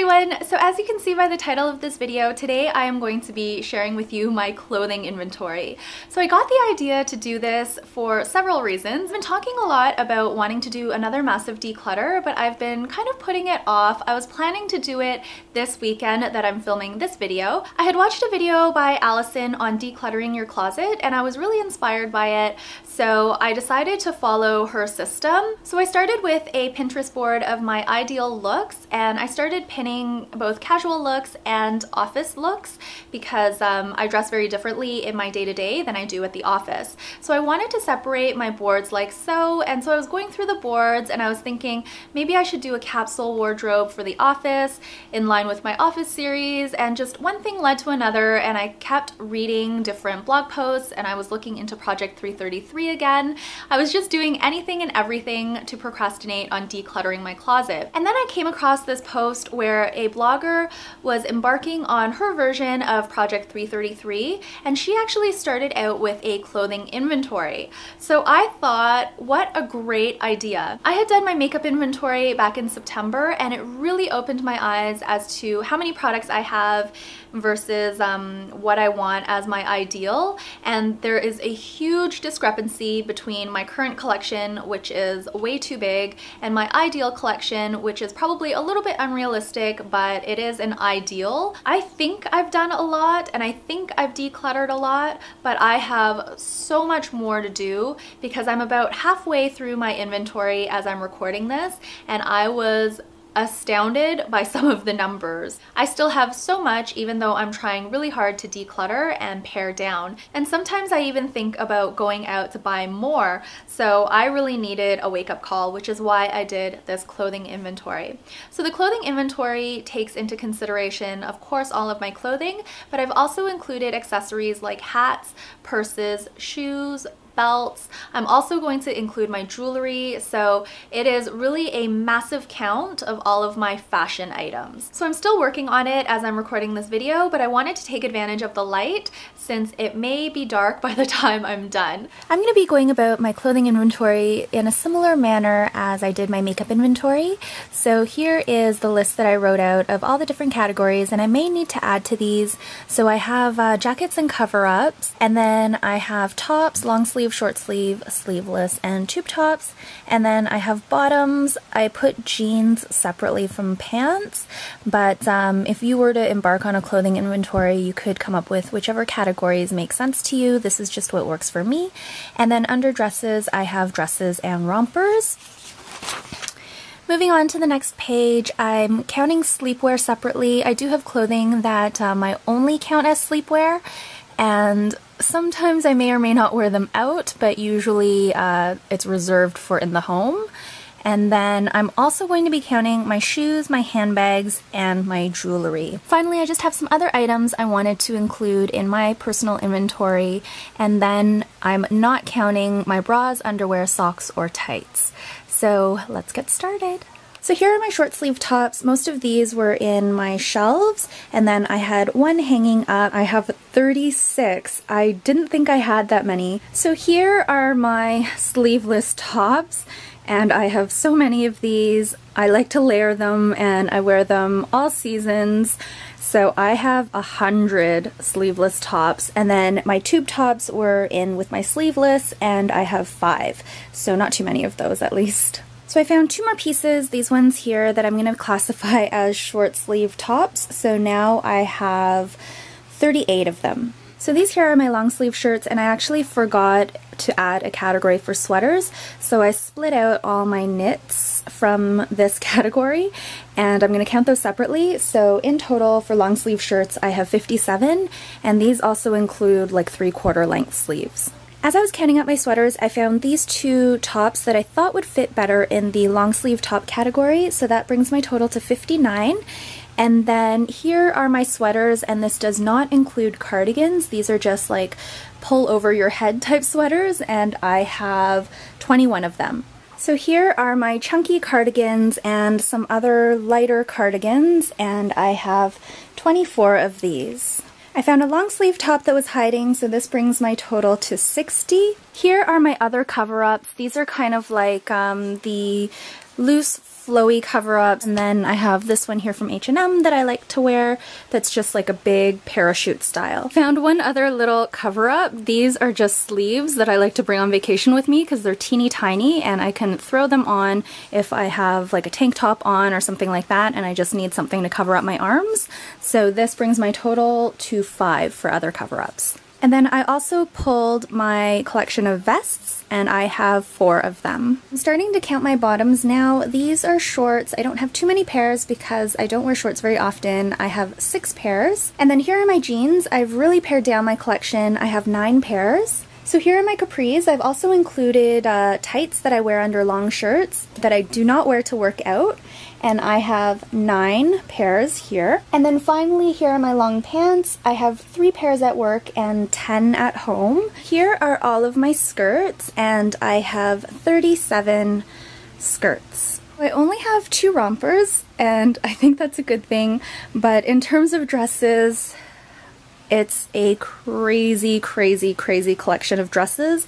everyone! So as you can see by the title of this video, today I am going to be sharing with you my clothing inventory. So I got the idea to do this for several reasons. I've been talking a lot about wanting to do another massive declutter, but I've been kind of putting it off. I was planning to do it this weekend that I'm filming this video. I had watched a video by Allison on decluttering your closet and I was really inspired by it, so I decided to follow her system. So I started with a Pinterest board of my ideal looks and I started pinning both casual looks and office looks because um, I dress very differently in my day-to-day -day than I do at the office. So I wanted to separate my boards like so and so I was going through the boards and I was thinking maybe I should do a capsule wardrobe for the office in line with my office series and just one thing led to another and I kept reading different blog posts and I was looking into Project 333 again. I was just doing anything and everything to procrastinate on decluttering my closet. And then I came across this post where a blogger was embarking on her version of Project 333 and she actually started out with a clothing inventory. So I thought, what a great idea. I had done my makeup inventory back in September and it really opened my eyes as to how many products I have versus um, what I want as my ideal and there is a huge discrepancy between my current collection which is way too big and my ideal collection which is probably a little bit unrealistic but it is an ideal. I think I've done a lot and I think I've decluttered a lot, but I have so much more to do because I'm about halfway through my inventory as I'm recording this and I was astounded by some of the numbers. I still have so much even though I'm trying really hard to declutter and pare down. And sometimes I even think about going out to buy more. So I really needed a wake up call, which is why I did this clothing inventory. So the clothing inventory takes into consideration, of course, all of my clothing, but I've also included accessories like hats, purses, shoes, belts. I'm also going to include my jewelry, so it is really a massive count of all of my fashion items. So I'm still working on it as I'm recording this video, but I wanted to take advantage of the light since it may be dark by the time I'm done. I'm going to be going about my clothing inventory in a similar manner as I did my makeup inventory. So here is the list that I wrote out of all the different categories and I may need to add to these. So I have uh, jackets and cover-ups and then I have tops, long sleeve sleeve, short sleeve, sleeveless, and tube tops. And then I have bottoms. I put jeans separately from pants, but um, if you were to embark on a clothing inventory, you could come up with whichever categories make sense to you. This is just what works for me. And then under dresses, I have dresses and rompers. Moving on to the next page, I'm counting sleepwear separately. I do have clothing that um, I only count as sleepwear, and sometimes I may or may not wear them out, but usually uh, it's reserved for in the home. And then I'm also going to be counting my shoes, my handbags, and my jewelry. Finally, I just have some other items I wanted to include in my personal inventory, and then I'm not counting my bras, underwear, socks, or tights. So let's get started. So here are my short sleeve tops. Most of these were in my shelves and then I had one hanging up. I have 36. I didn't think I had that many. So here are my sleeveless tops and I have so many of these. I like to layer them and I wear them all seasons. So I have a hundred sleeveless tops and then my tube tops were in with my sleeveless and I have five. So not too many of those at least. So I found two more pieces, these ones here that I'm going to classify as short sleeve tops. So now I have 38 of them. So these here are my long sleeve shirts and I actually forgot to add a category for sweaters. So I split out all my knits from this category and I'm going to count those separately. So in total for long sleeve shirts I have 57 and these also include like three quarter length sleeves. As I was counting up my sweaters, I found these two tops that I thought would fit better in the long sleeve top category, so that brings my total to 59. And then here are my sweaters, and this does not include cardigans. These are just like pull over your head type sweaters, and I have 21 of them. So here are my chunky cardigans and some other lighter cardigans, and I have 24 of these. I found a long sleeve top that was hiding, so this brings my total to 60. Here are my other cover-ups. These are kind of like um, the loose flowy cover-ups. And then I have this one here from H&M that I like to wear that's just like a big parachute style. Found one other little cover-up. These are just sleeves that I like to bring on vacation with me because they're teeny tiny and I can throw them on if I have like a tank top on or something like that and I just need something to cover up my arms. So this brings my total to five for other cover-ups. And then I also pulled my collection of vests and I have four of them. I'm starting to count my bottoms now. These are shorts. I don't have too many pairs because I don't wear shorts very often. I have six pairs. And then here are my jeans. I've really pared down my collection. I have nine pairs. So here are my capris. I've also included uh, tights that I wear under long shirts that I do not wear to work out. And I have nine pairs here. And then finally, here are my long pants. I have three pairs at work and 10 at home. Here are all of my skirts and I have 37 skirts. I only have two rompers and I think that's a good thing, but in terms of dresses, it's a crazy, crazy, crazy collection of dresses.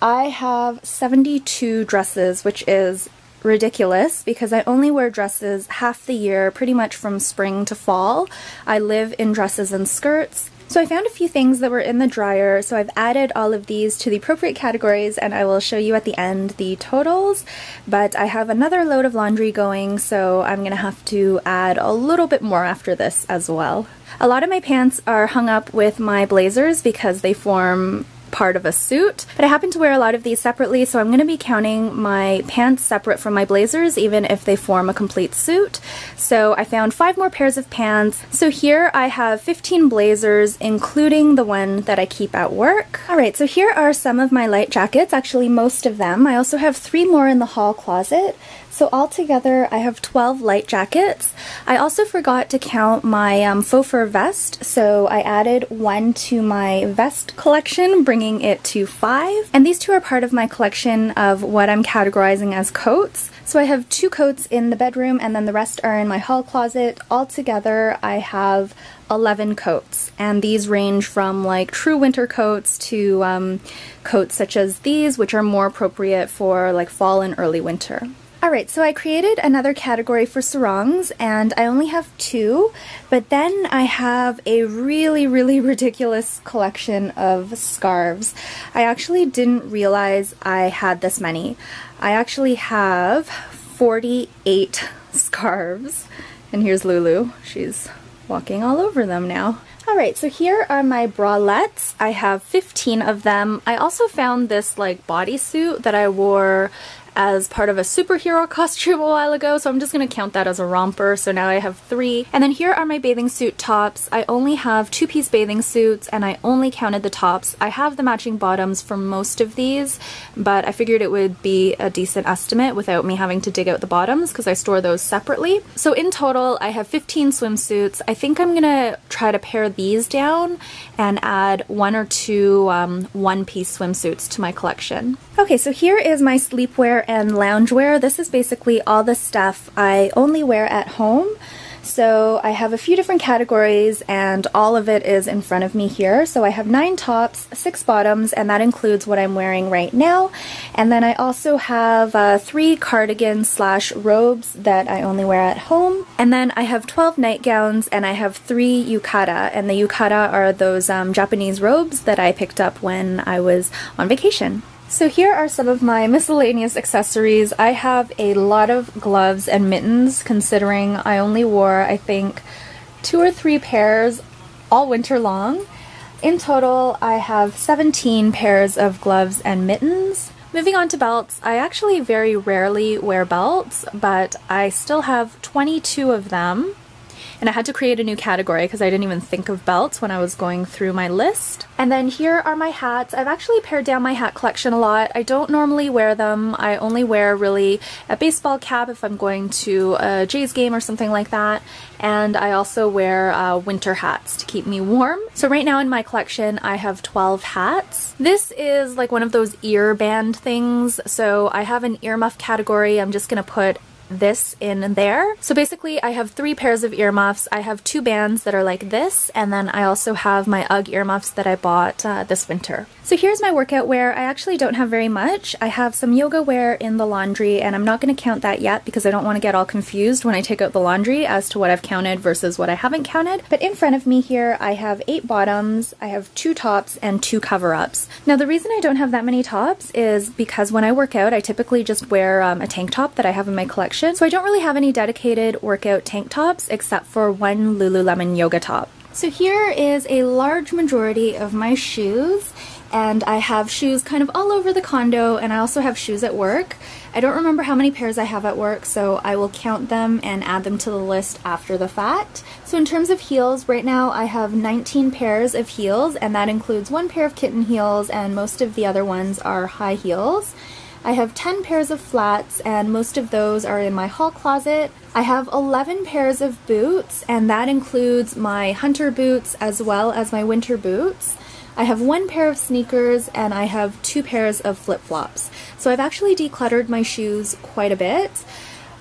I have 72 dresses, which is ridiculous because I only wear dresses half the year, pretty much from spring to fall. I live in dresses and skirts. So I found a few things that were in the dryer, so I've added all of these to the appropriate categories and I will show you at the end the totals, but I have another load of laundry going, so I'm gonna have to add a little bit more after this as well. A lot of my pants are hung up with my blazers because they form part of a suit, but I happen to wear a lot of these separately, so I'm going to be counting my pants separate from my blazers, even if they form a complete suit. So I found five more pairs of pants. So here I have 15 blazers, including the one that I keep at work. Alright, so here are some of my light jackets, actually most of them. I also have three more in the hall closet. So altogether, I have 12 light jackets. I also forgot to count my um, faux fur vest, so I added one to my vest collection, bringing it to five. And these two are part of my collection of what I'm categorizing as coats. So I have two coats in the bedroom and then the rest are in my hall closet. Altogether, I have 11 coats and these range from like true winter coats to um, coats such as these which are more appropriate for like fall and early winter. Alright, so I created another category for sarongs and I only have two, but then I have a really, really ridiculous collection of scarves. I actually didn't realize I had this many. I actually have 48 scarves. And here's Lulu. She's walking all over them now. Alright, so here are my bralettes. I have 15 of them. I also found this like bodysuit that I wore as part of a superhero costume a while ago, so I'm just to count that as a romper. So now I have three. And then here are my bathing suit tops. I only have two-piece bathing suits, and I only counted the tops. I have the matching bottoms for most of these, but I figured it would be a decent estimate without me having to dig out the bottoms because I store those separately. So in total, I have 15 swimsuits. I think I'm to try to pare these down and add one or two um, one-piece swimsuits to my collection. Okay, so here is my sleepwear and loungewear. This is basically all the stuff I only wear at home. So I have a few different categories and all of it is in front of me here. So I have nine tops, six bottoms, and that includes what I'm wearing right now. And then I also have uh, three cardigans slash robes that I only wear at home. And then I have 12 nightgowns and I have three yukata. And the yukata are those um, Japanese robes that I picked up when I was on vacation. So here are some of my miscellaneous accessories. I have a lot of gloves and mittens considering I only wore, I think, two or three pairs all winter long. In total, I have 17 pairs of gloves and mittens. Moving on to belts, I actually very rarely wear belts, but I still have 22 of them and I had to create a new category because I didn't even think of belts when I was going through my list. And then here are my hats. I've actually pared down my hat collection a lot. I don't normally wear them. I only wear really a baseball cap if I'm going to a Jays game or something like that. And I also wear uh, winter hats to keep me warm. So right now in my collection, I have 12 hats. This is like one of those ear band things. So I have an earmuff category. I'm just gonna put this in there. So basically I have three pairs of earmuffs. I have two bands that are like this and then I also have my UGG earmuffs that I bought uh, this winter. So here's my workout wear. I actually don't have very much. I have some yoga wear in the laundry and I'm not going to count that yet because I don't want to get all confused when I take out the laundry as to what I've counted versus what I haven't counted. But in front of me here I have eight bottoms, I have two tops and two cover-ups. Now the reason I don't have that many tops is because when I work out I typically just wear um, a tank top that I have in my collection collection. So I don't really have any dedicated workout tank tops except for one Lululemon yoga top. So here is a large majority of my shoes and I have shoes kind of all over the condo and I also have shoes at work. I don't remember how many pairs I have at work so I will count them and add them to the list after the fact. So in terms of heels, right now I have 19 pairs of heels and that includes one pair of kitten heels and most of the other ones are high heels. I have 10 pairs of flats and most of those are in my hall closet. I have 11 pairs of boots and that includes my hunter boots as well as my winter boots. I have one pair of sneakers and I have two pairs of flip-flops. So I've actually decluttered my shoes quite a bit.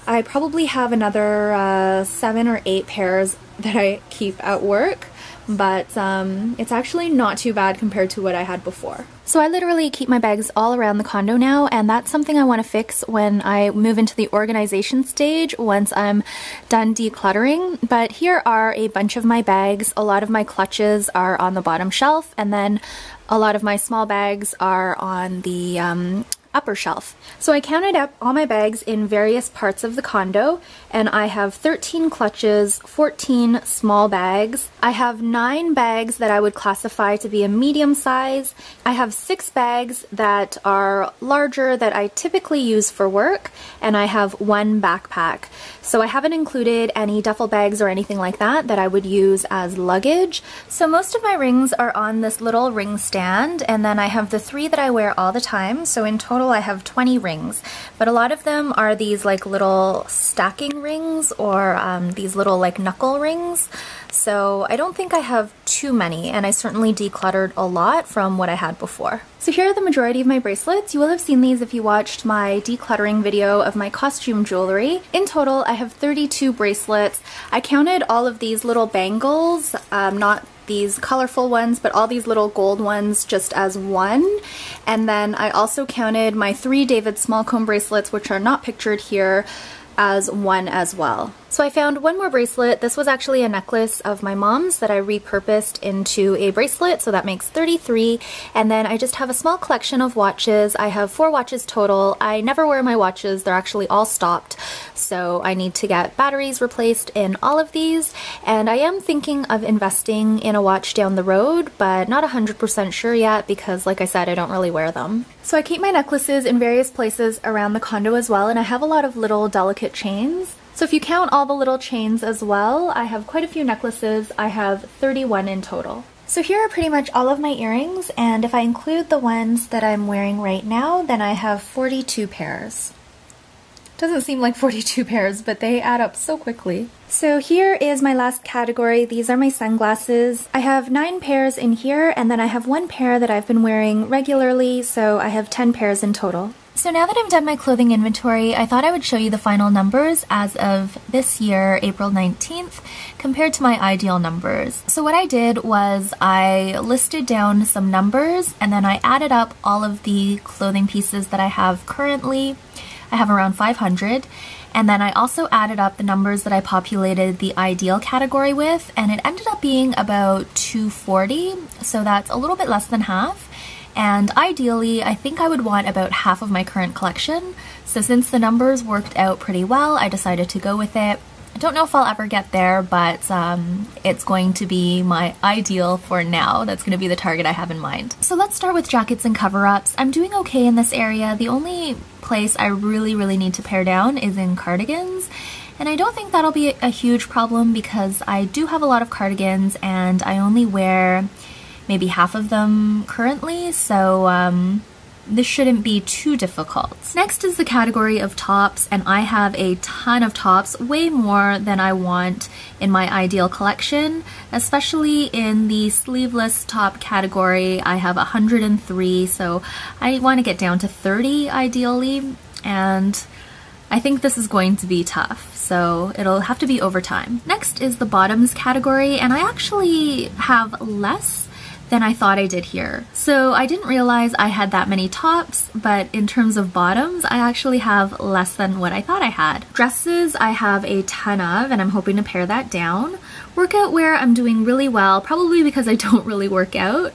I probably have another uh, seven or eight pairs that I keep at work but um, it's actually not too bad compared to what I had before. So I literally keep my bags all around the condo now and that's something I want to fix when I move into the organization stage once I'm done decluttering. But here are a bunch of my bags. A lot of my clutches are on the bottom shelf and then a lot of my small bags are on the um, upper shelf. So I counted up all my bags in various parts of the condo and I have 13 clutches, 14 small bags. I have nine bags that I would classify to be a medium size. I have six bags that are larger that I typically use for work and I have one backpack. So I haven't included any duffel bags or anything like that that I would use as luggage. So most of my rings are on this little ring stand and then I have the three that I wear all the time. So in total I have 20 rings, but a lot of them are these like little stacking rings or um, these little like knuckle rings. So I don't think I have too many and I certainly decluttered a lot from what I had before. So here are the majority of my bracelets. You will have seen these if you watched my decluttering video of my costume jewelry. In total, I have 32 bracelets. I counted all of these little bangles, um, not these colorful ones, but all these little gold ones just as one. And then I also counted my three David Smallcombe bracelets, which are not pictured here, as one as well. So I found one more bracelet. This was actually a necklace of my mom's that I repurposed into a bracelet, so that makes 33. And then I just have a small collection of watches. I have four watches total. I never wear my watches. They're actually all stopped. So I need to get batteries replaced in all of these. And I am thinking of investing in a watch down the road, but not 100% sure yet because like I said, I don't really wear them. So I keep my necklaces in various places around the condo as well, and I have a lot of little delicate chains. So if you count all the little chains as well, I have quite a few necklaces. I have 31 in total. So here are pretty much all of my earrings, and if I include the ones that I'm wearing right now, then I have 42 pairs. Doesn't seem like 42 pairs, but they add up so quickly. So here is my last category. These are my sunglasses. I have nine pairs in here, and then I have one pair that I've been wearing regularly, so I have 10 pairs in total. So now that I've done my clothing inventory, I thought I would show you the final numbers as of this year, April 19th, compared to my ideal numbers. So what I did was I listed down some numbers and then I added up all of the clothing pieces that I have currently. I have around 500 and then I also added up the numbers that I populated the ideal category with and it ended up being about 240 so that's a little bit less than half and ideally I think I would want about half of my current collection. So since the numbers worked out pretty well, I decided to go with it. I don't know if I'll ever get there, but um, it's going to be my ideal for now. That's going to be the target I have in mind. So let's start with jackets and cover-ups. I'm doing okay in this area. The only place I really, really need to pare down is in cardigans. And I don't think that'll be a huge problem because I do have a lot of cardigans and I only wear maybe half of them currently, so um, this shouldn't be too difficult. Next is the category of tops, and I have a ton of tops, way more than I want in my ideal collection, especially in the sleeveless top category. I have 103, so I want to get down to 30 ideally, and I think this is going to be tough, so it'll have to be over time. Next is the bottoms category, and I actually have less than I thought I did here. So I didn't realize I had that many tops, but in terms of bottoms, I actually have less than what I thought I had. Dresses, I have a ton of, and I'm hoping to pare that down. Workout wear, I'm doing really well, probably because I don't really work out.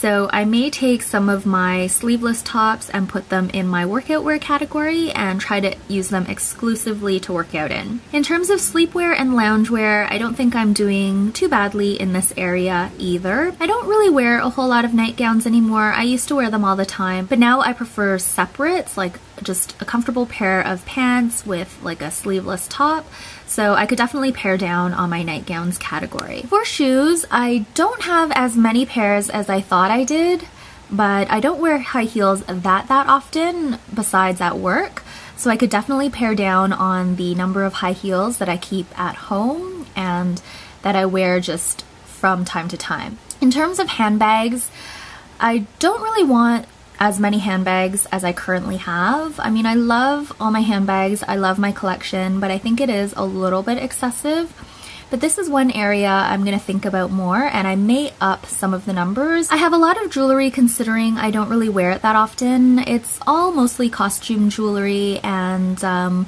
So I may take some of my sleeveless tops and put them in my workout wear category and try to use them exclusively to work out in. In terms of sleepwear and loungewear, I don't think I'm doing too badly in this area either. I don't really wear a whole lot of nightgowns anymore. I used to wear them all the time, but now I prefer separates, like just a comfortable pair of pants with like a sleeveless top. So I could definitely pare down on my nightgowns category. For shoes, I don't have as many pairs as I thought I did, but I don't wear high heels that that often besides at work. So I could definitely pare down on the number of high heels that I keep at home and that I wear just from time to time. In terms of handbags, I don't really want as many handbags as I currently have. I mean, I love all my handbags, I love my collection, but I think it is a little bit excessive. But this is one area I'm going to think about more and I may up some of the numbers. I have a lot of jewelry considering I don't really wear it that often. It's all mostly costume jewelry and um,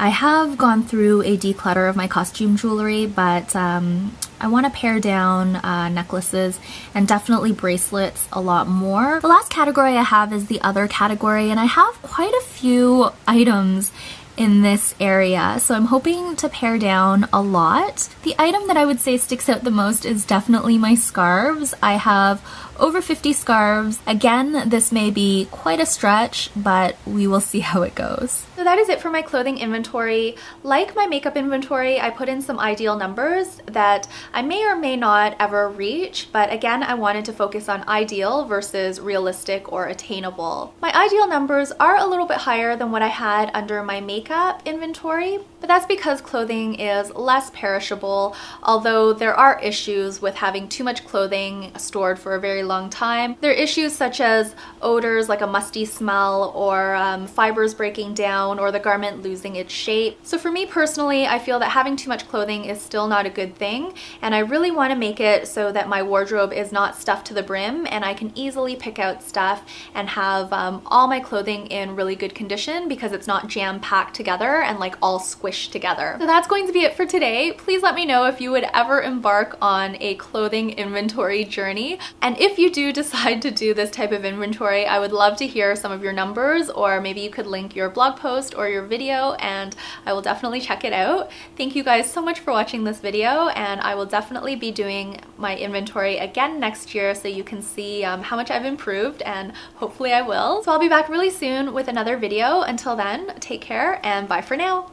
I have gone through a declutter of my costume jewelry, but um, I want to pare down uh, necklaces and definitely bracelets a lot more. The last category I have is the other category and I have quite a few items in this area so I'm hoping to pare down a lot. The item that I would say sticks out the most is definitely my scarves. I have over 50 scarves. Again, this may be quite a stretch, but we will see how it goes. So that is it for my clothing inventory. Like my makeup inventory, I put in some ideal numbers that I may or may not ever reach, but again, I wanted to focus on ideal versus realistic or attainable. My ideal numbers are a little bit higher than what I had under my makeup inventory, but that's because clothing is less perishable, although there are issues with having too much clothing stored for a very long time. There are issues such as odors like a musty smell or um, fibers breaking down or the garment losing its shape. So for me personally, I feel that having too much clothing is still not a good thing and I really want to make it so that my wardrobe is not stuffed to the brim and I can easily pick out stuff and have um, all my clothing in really good condition because it's not jam-packed together and like all squished together. So that's going to be it for today. Please let me know if you would ever embark on a clothing inventory journey and if you do decide to do this type of inventory, I would love to hear some of your numbers or maybe you could link your blog post or your video and I will definitely check it out. Thank you guys so much for watching this video and I will definitely be doing my inventory again next year so you can see um, how much I've improved and hopefully I will. So I'll be back really soon with another video. Until then, take care and bye for now.